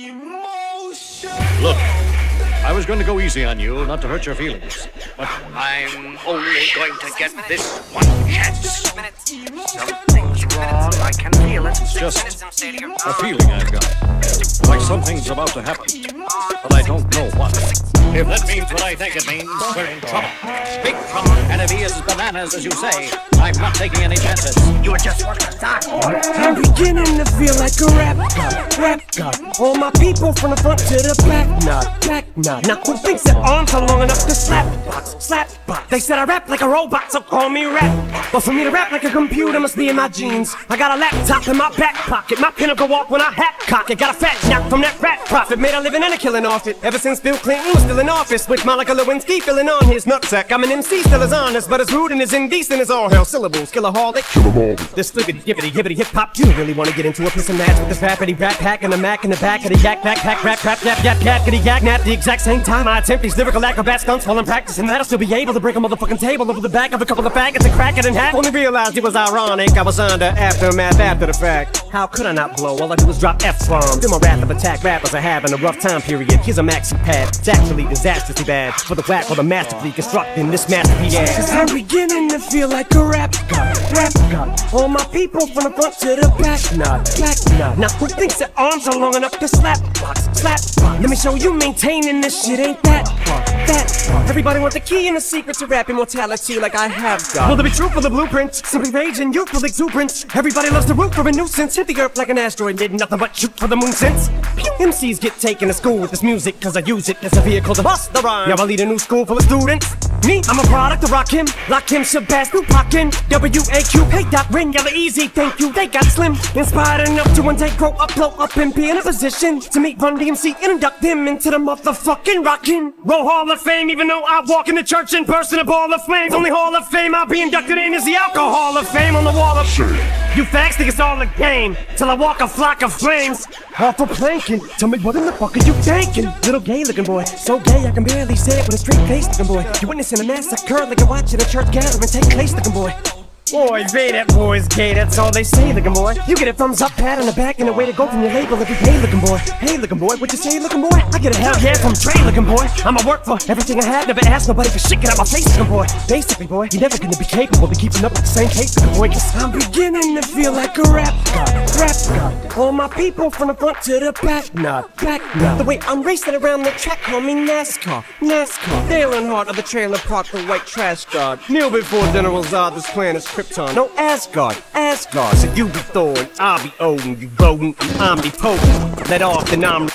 Look, I was going to go easy on you, not to hurt your feelings. But I'm only going to get this one chance. Something's wrong. I can feel it. it's just a feeling I've got. Like something's about to happen. But I don't know what. If that means what I think it means, we're in trouble. Big trouble. He is bananas as you say, I'm not taking any chances. You were just the time. I'm beginning to feel like a rap god, rap god. All my people from the front to the back, nod, back nod. Now who thinks their arms are long enough to slap box, slap box? They said I rap like a robot, so call me rap. But for me to rap like a computer must be in my genes. I got a laptop in my back pocket, my pinnacle walk when I hat cock it. Got a fat knock from that rat profit, made a living and a killing off it. Ever since Bill Clinton was still in office, with Monica Lewinsky filling on his nutsack. I'm an MC, still as honest, but as rude and as indecent as all hell. Syllables, kill a holic. This flippity, hippity, hippity, hip hop. You really want to get into a piece of match with this rappity rap pack and the mac in the back of the yak backpack rap crap yap yap yap kitty yak nap. The exact same time I attempt these lyrical acrobat stunts while I'm practicing that, I'll still be able to break a motherfucking table over the back of a couple of faggots and crack it in half. Only realized it was ironic. I was under aftermath after the fact. How could I not blow? All I do is drop F bombs. Then my wrath of attack rappers are having a rough time period. Here's a maxi pad. It's actually disastrously bad for the whack or the masterfully constructing this masterpiece. Cause I'm beginning to feel like a rap god, rap god. All my people from the front to the back, nod, back nod. Now who thinks their arms are long enough to slap box, slap? Let me show you maintaining this shit ain't that hard, that hard. Everybody wants the key and the secret to rap immortality like I have got. Well, to be true for the blueprint, simply rage and youthful exuberance. Everybody loves to root for a nuisance. Hit the earth like an asteroid, did nothing but shoot for the moon since. MCs get taken to school with this music, cause I use it as a vehicle to bust the rhyme. Now I lead a new school full of students. Me, I'm a product of Rakim, Lakim, Shabazz, Tupac, W-A-Q, hey Doc, Ren, Yella Eazy, thank you, they got slim. Inspired enough to one day grow up, blow up, and be in a position to meet Run DMC and induct them into the motherfucking rockin' Roll Hall of Fame, even though I walk in the church and burst in person, a ball of flames. Only Hall of Fame I'll be inducted in is the Alcohol of Fame on the wall of You facts think it's all a game, till I walk a flock of flames. Off for planking, tell me what in the fuck are you thinking? Little gay looking boy, so gay I can barely say it with a straight face looking boy. You witnessing a massacre like you're watching a church gathering take place looking boy. Boy, they that boy's gay, that's all they say, looking boy. You get a thumbs up, pat on the back, and a way to go from your label every day, looking boy. Hey, looking boy, what you say, looking boy? I get a hell yeah from Dre, looking boy. I'ma work for everything I have, never ask nobody for shit, get out my face, looking boy. Basically, boy, you're never gonna be capable of keeping up with the same pace, looking boy, cause I'm beginning to feel like a rap god, rap god. All my people from the front to the back, not back, not. The way I'm racing around the track, call me NASCAR, NASCAR. Dale Earnhardt of the trailer park, the white trash god. Kneel before General Zod, this planet's Krypton. No Asgard, Asgard. So you be Thor I'll be Odin, you rodent, I'm be potent. Let off, then I'm